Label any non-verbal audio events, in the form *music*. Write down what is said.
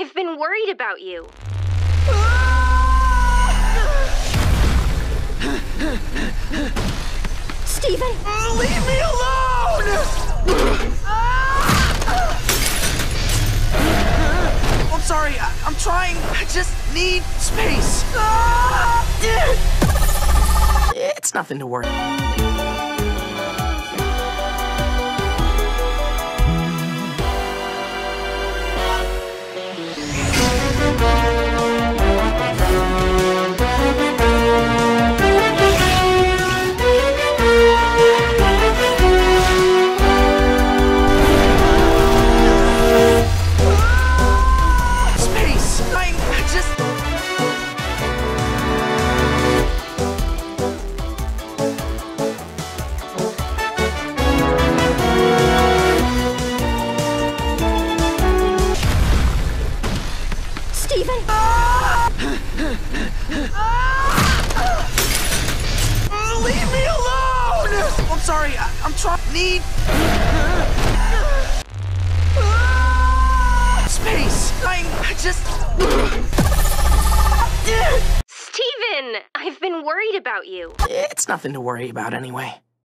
I've been worried about you. Steven! Oh, leave me alone! Ah! I'm sorry, I- I'm trying. I just need space. Ah! It's nothing to worry. Steven! *laughs* Leave me alone! I'm sorry, I- I'm trying. Need. *laughs* Space! I I just. *laughs* Steven! I've been worried about you. It's nothing to worry about anyway.